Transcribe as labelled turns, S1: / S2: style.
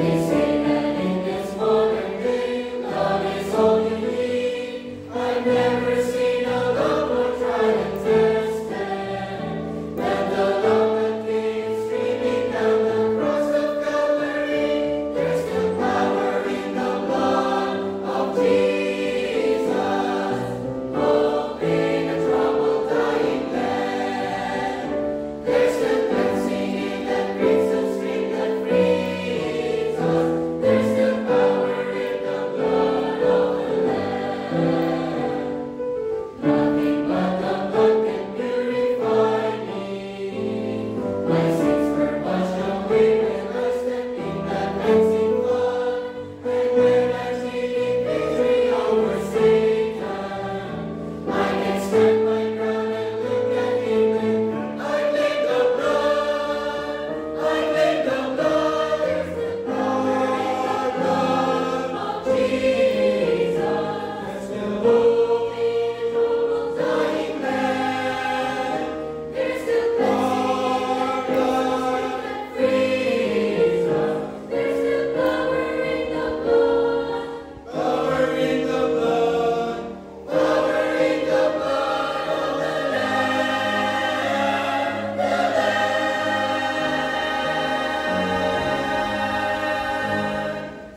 S1: This